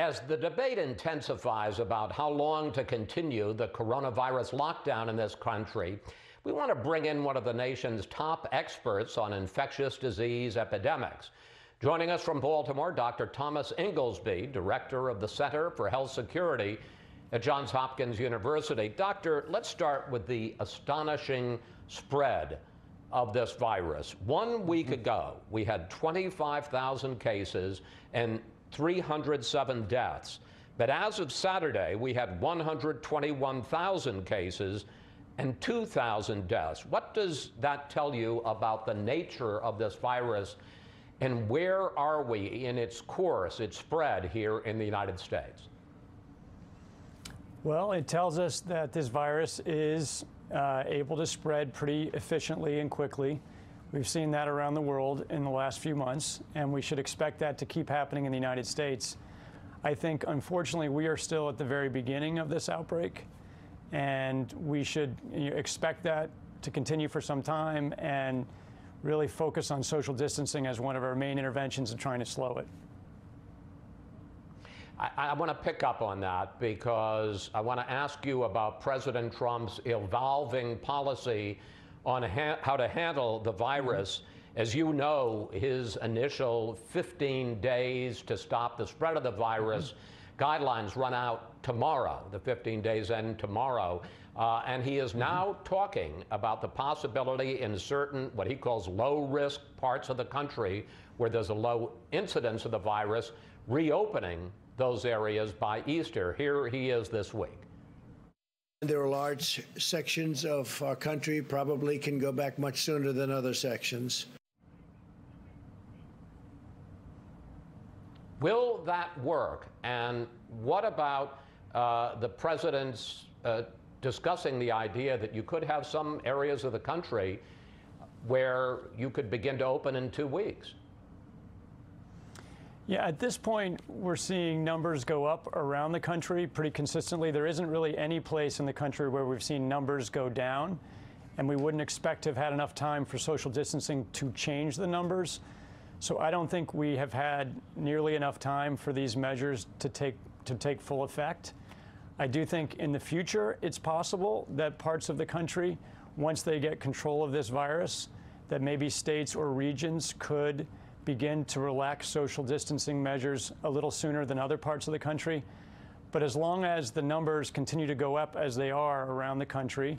As the debate intensifies about how long to continue the coronavirus lockdown in this country, we want to bring in one of the nation's top experts on infectious disease epidemics. Joining us from Baltimore, Dr. Thomas Inglesby, director of the Center for Health Security at Johns Hopkins University. Doctor, let's start with the astonishing spread of this virus. One week mm-hmm. ago, we had 25,000 cases and 307 deaths. But as of Saturday, we had 121,000 cases and 2,000 deaths. What does that tell you about the nature of this virus and where are we in its course, its spread here in the United States? Well, it tells us that this virus is uh, able to spread pretty efficiently and quickly. We've seen that around the world in the last few months, and we should expect that to keep happening in the United States. I think, unfortunately, we are still at the very beginning of this outbreak, and we should expect that to continue for some time and really focus on social distancing as one of our main interventions in trying to slow it. I, I want to pick up on that because I want to ask you about President Trump's evolving policy on how to handle the virus. As you know, his initial 15 days to stop the spread of the virus mm-hmm. guidelines run out tomorrow. The 15 days end tomorrow. Uh, and he is now mm-hmm. talking about the possibility in certain, what he calls low risk parts of the country, where there's a low incidence of the virus, reopening those areas by Easter. Here he is this week. There are large sections of our country probably can go back much sooner than other sections. Will that work? And what about uh, the president's uh, discussing the idea that you could have some areas of the country where you could begin to open in two weeks? Yeah, at this point, we're seeing numbers go up around the country pretty consistently. There isn't really any place in the country where we've seen numbers go down, and we wouldn't expect to have had enough time for social distancing to change the numbers. So I don't think we have had nearly enough time for these measures to take to take full effect. I do think in the future it's possible that parts of the country, once they get control of this virus, that maybe states or regions could begin to relax social distancing measures a little sooner than other parts of the country. But as long as the numbers continue to go up as they are around the country,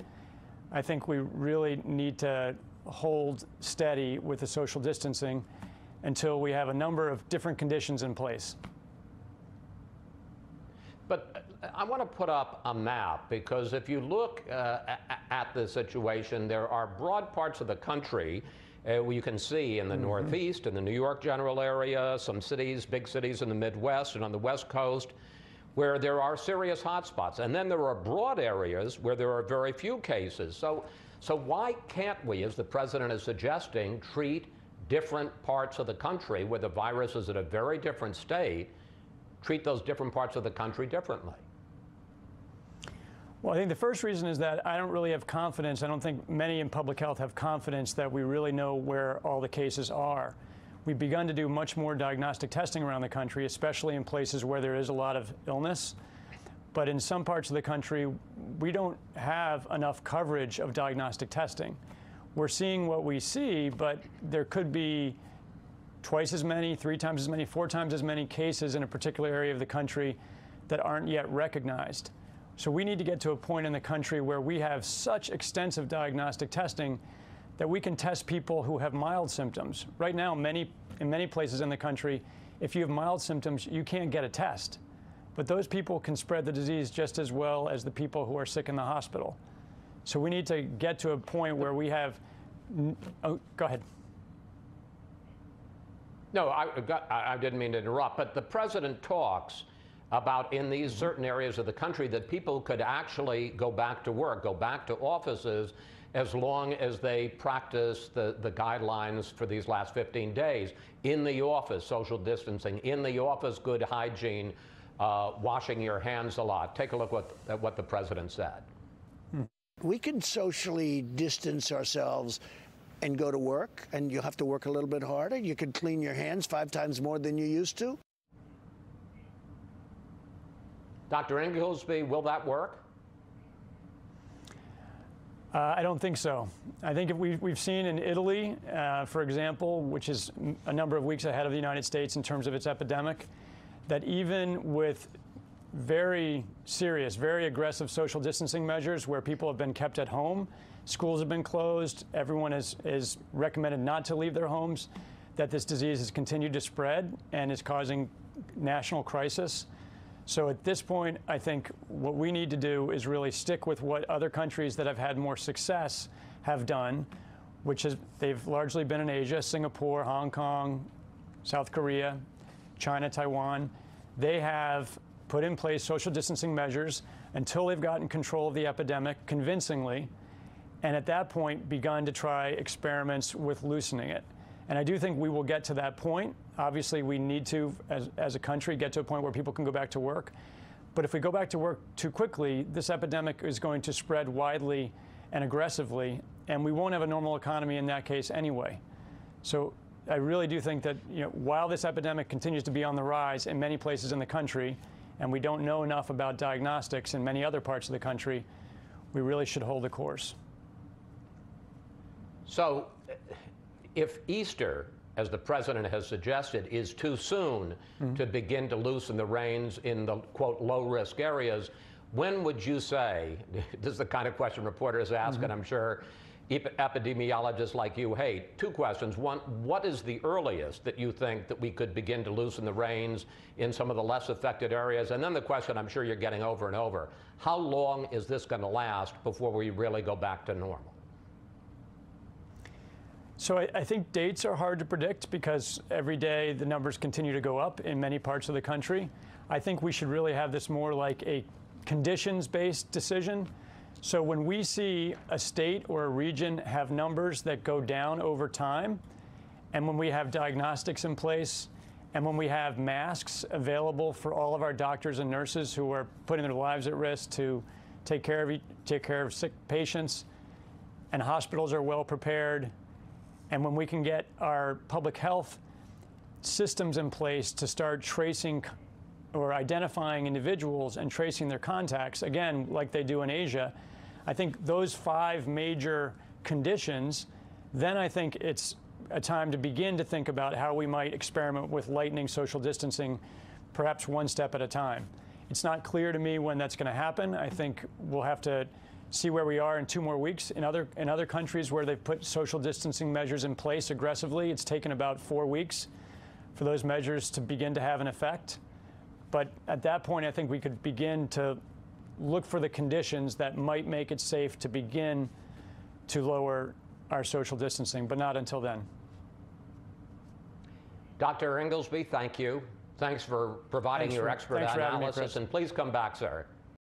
I think we really need to hold steady with the social distancing until we have a number of different conditions in place. But uh, I want to put up a map because if you look uh, at the situation, there are broad parts of the country uh, you can see in the mm-hmm. Northeast, in the New York general area, some cities, big cities in the Midwest and on the West Coast, where there are serious hotspots. And then there are broad areas where there are very few cases. So, so why can't we, as the president is suggesting, treat different parts of the country where the virus is at a very different state, treat those different parts of the country differently? Well, I think the first reason is that I don't really have confidence. I don't think many in public health have confidence that we really know where all the cases are. We've begun to do much more diagnostic testing around the country, especially in places where there is a lot of illness. But in some parts of the country, we don't have enough coverage of diagnostic testing. We're seeing what we see, but there could be twice as many, three times as many, four times as many cases in a particular area of the country that aren't yet recognized. So we need to get to a point in the country where we have such extensive diagnostic testing that we can test people who have mild symptoms. Right now, many, in many places in the country, if you have mild symptoms, you can't get a test. But those people can spread the disease just as well as the people who are sick in the hospital. So we need to get to a point where we have. Oh, go ahead. No, I, I, didn't mean to interrupt, but the president talks about in these certain areas of the country that people could actually go back to work, go back to offices as long as they practice the, the guidelines for these last 15 days. In the office, social distancing. In the office, good hygiene, uh, washing your hands a lot. Take a look what, at what the president said. We can socially distance ourselves and go to work, and you'll have to work a little bit harder. You can clean your hands five times more than you used to. Dr. Inglesby, will that work? Uh, I don't think so. I think if we, we've seen in Italy, uh, for example, which is a number of weeks ahead of the United States in terms of its epidemic, that even with very serious, very aggressive social distancing measures where people have been kept at home, schools have been closed, everyone is, is recommended not to leave their homes, that this disease has continued to spread and is causing national crisis. So at this point, I think what we need to do is really stick with what other countries that have had more success have done, which is they've largely been in Asia, Singapore, Hong Kong, South Korea, China, Taiwan. They have put in place social distancing measures until they've gotten control of the epidemic convincingly, and at that point begun to try experiments with loosening it. And I do think we will get to that point. Obviously, we need to, as, as a country, get to a point where people can go back to work. But if we go back to work too quickly, this epidemic is going to spread widely and aggressively, and we won't have a normal economy in that case anyway. So I really do think that you know, while this epidemic continues to be on the rise in many places in the country, and we don't know enough about diagnostics in many other parts of the country, we really should hold the course. So, if Easter, as the president has suggested, is too soon mm-hmm. to begin to loosen the reins in the quote low risk areas, when would you say, this is the kind of question reporters ask, mm-hmm. and I'm sure epidemiologists like you hate. Two questions. One, what is the earliest that you think that we could begin to loosen the reins in some of the less affected areas? And then the question I'm sure you're getting over and over how long is this going to last before we really go back to normal? So I, I, think dates are hard to predict because every day the numbers continue to go up in many parts of the country. I think we should really have this more like a conditions-based decision. So when we see a state or a region have numbers that go down over time, and when we have diagnostics in place, and when we have masks available for all of our doctors and nurses who are putting their lives at risk to take care of take care of sick patients, and hospitals are well prepared, and when we can get our public health systems in place to start tracing or identifying individuals and tracing their contacts, again, like they do in Asia, I think those five major conditions, then I think it's a time to begin to think about how we might experiment with lightening social distancing, perhaps one step at a time. It's not clear to me when that's going to happen. I think we'll have to see where we are in two more weeks. In other, in other countries where they've put social distancing measures in place aggressively, it's taken about four weeks for those measures to begin to have an effect. But at that point, I think we could begin to look for the conditions that might make it safe to begin to lower our social distancing, but not until then. Dr. Inglesby, thank you. Thanks for providing Thanks your for, expert analysis, and please come back, sir.